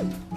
you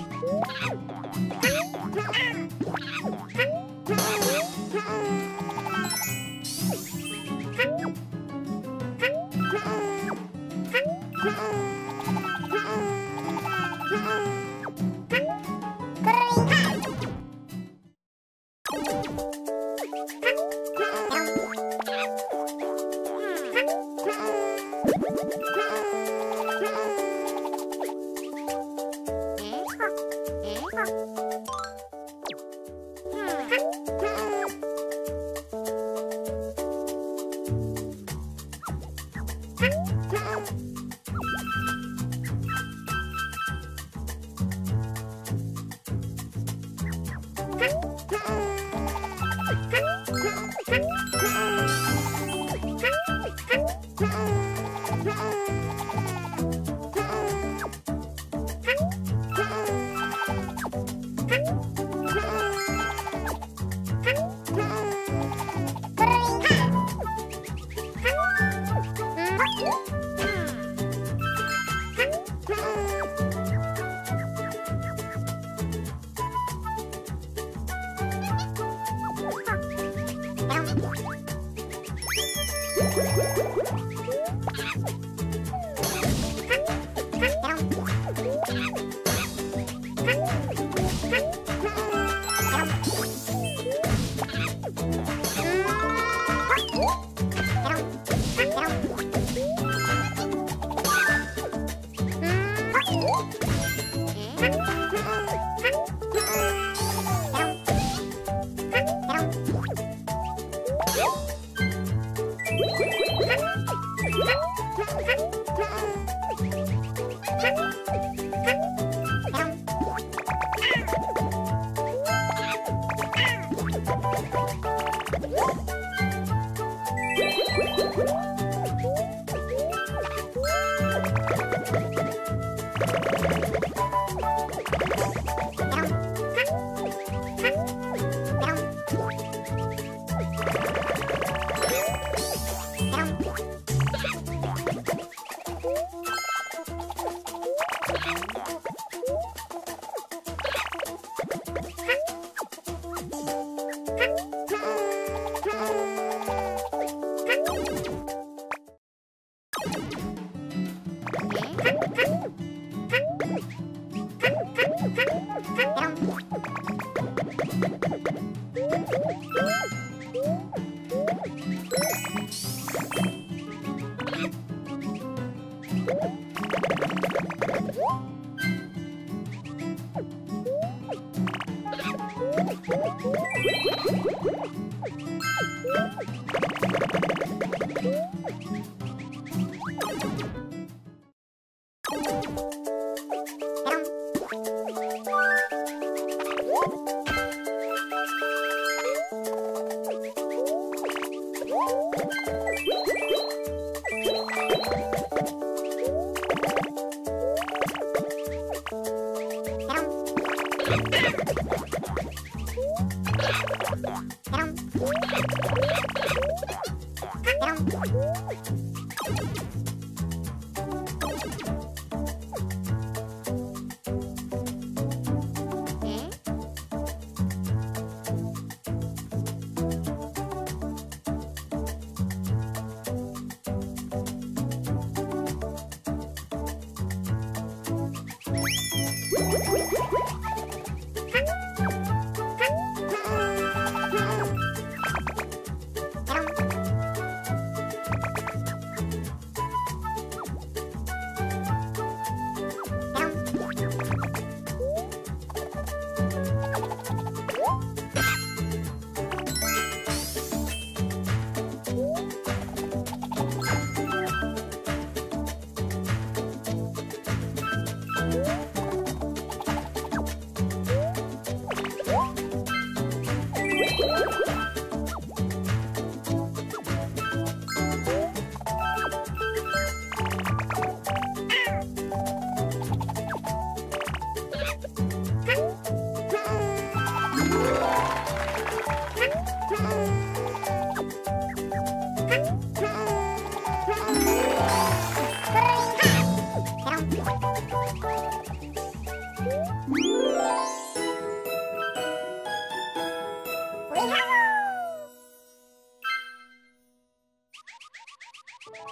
you.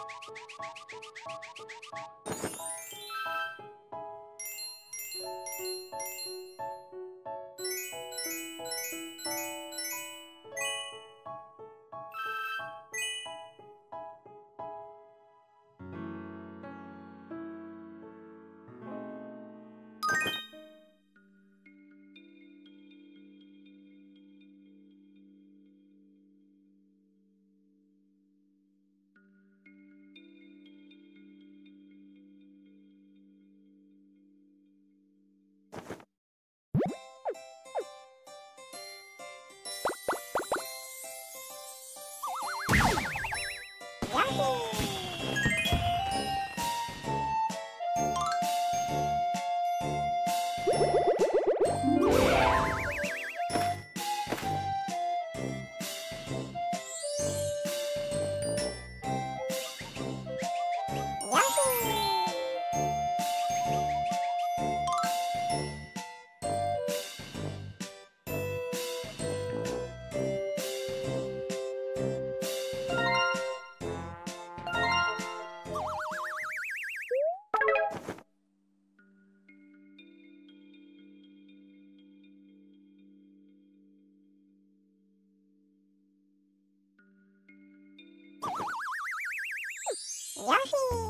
Thank you. Mm-hmm.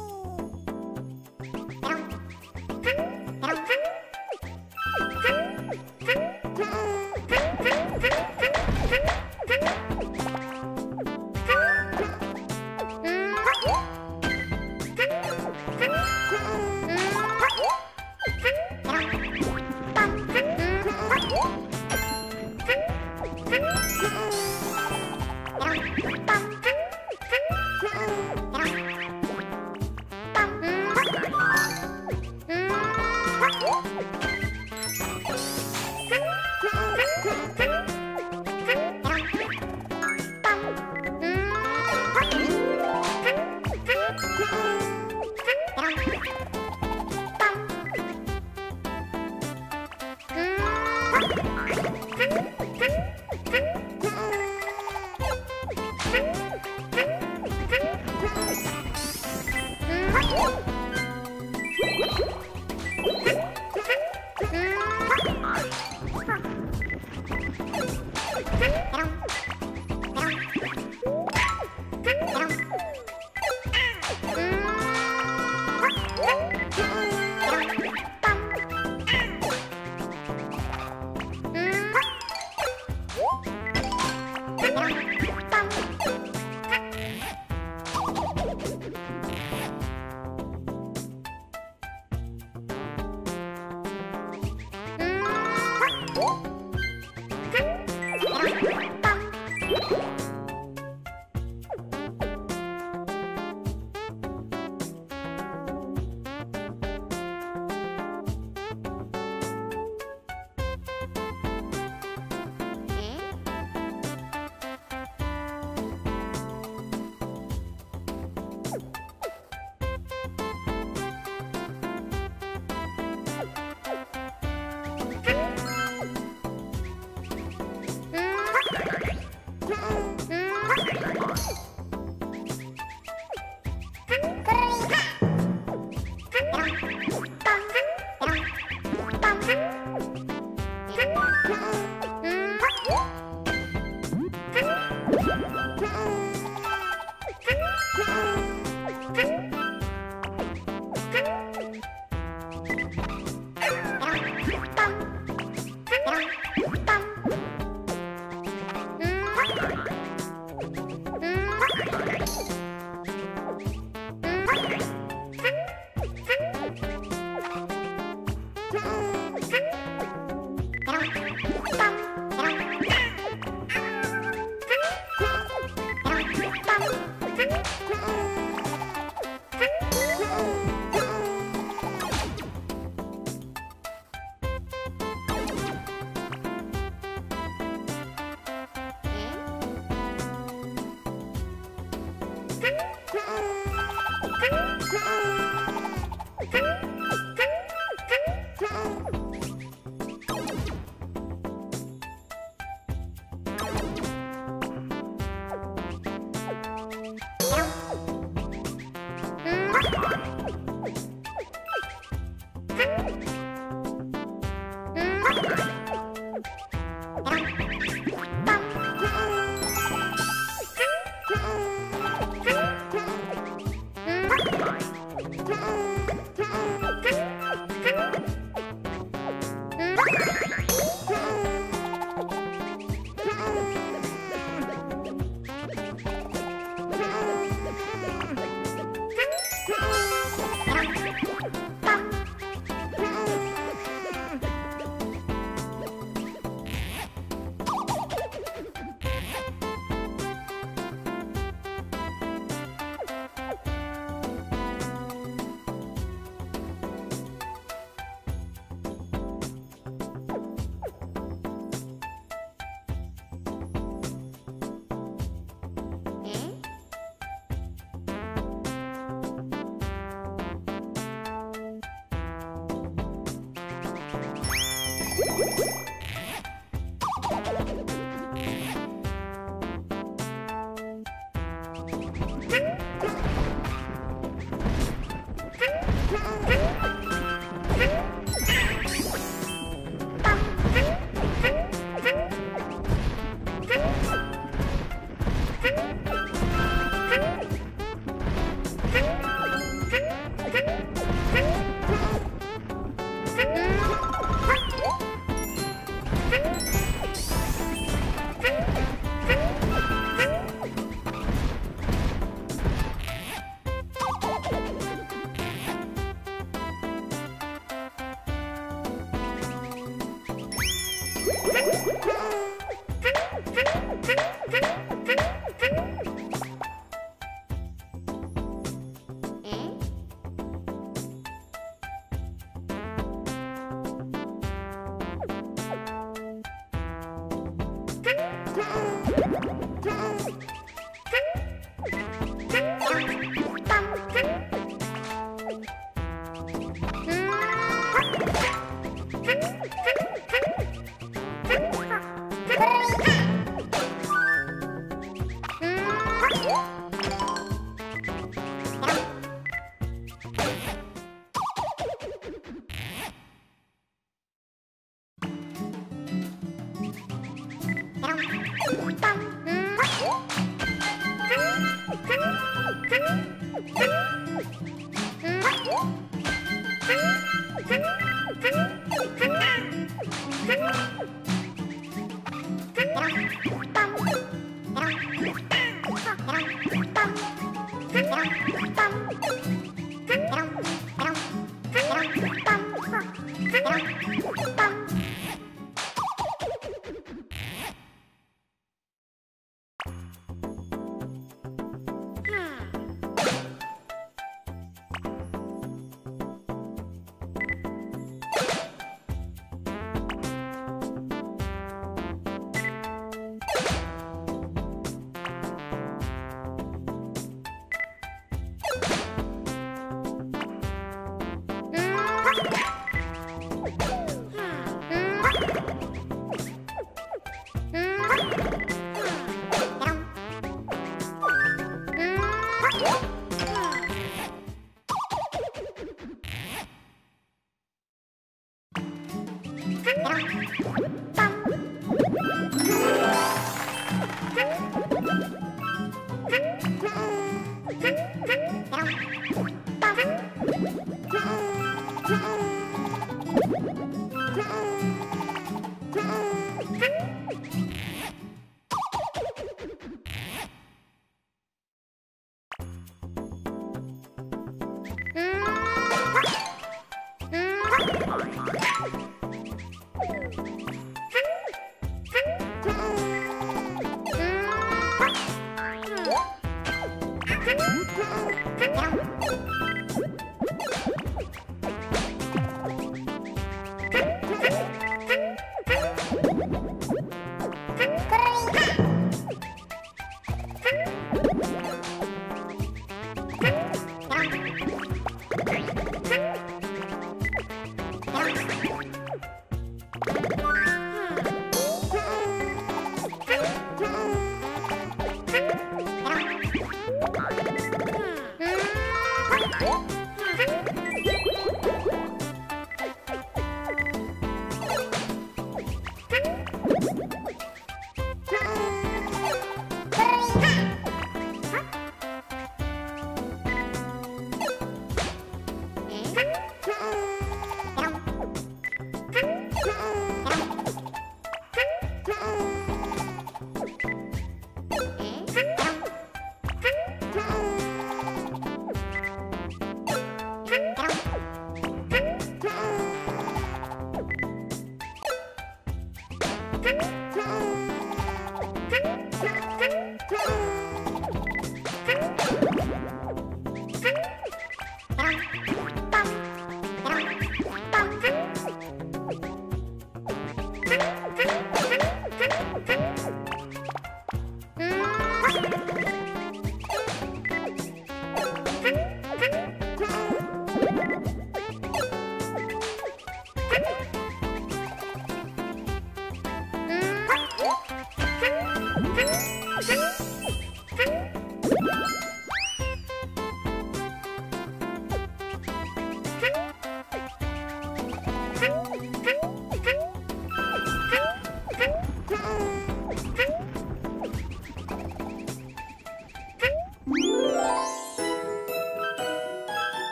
Bum.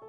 you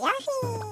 안嘿.